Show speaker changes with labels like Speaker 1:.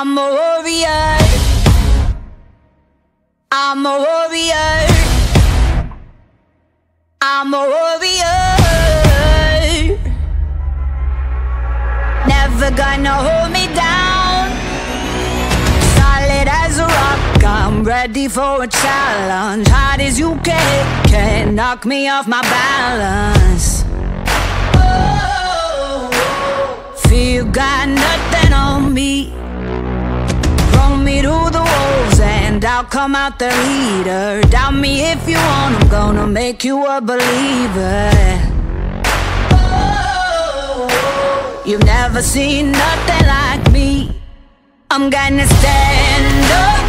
Speaker 1: I'm a warrior. I'm a warrior. I'm a warrior. Never gonna hold me down. Solid as a rock. I'm ready for a challenge. Hard as you can, can't knock me off my balance. Feel I'll come out the leader. Doubt me if you want, I'm gonna make you a believer. Oh, you've never seen nothing like me. I'm gonna stand up,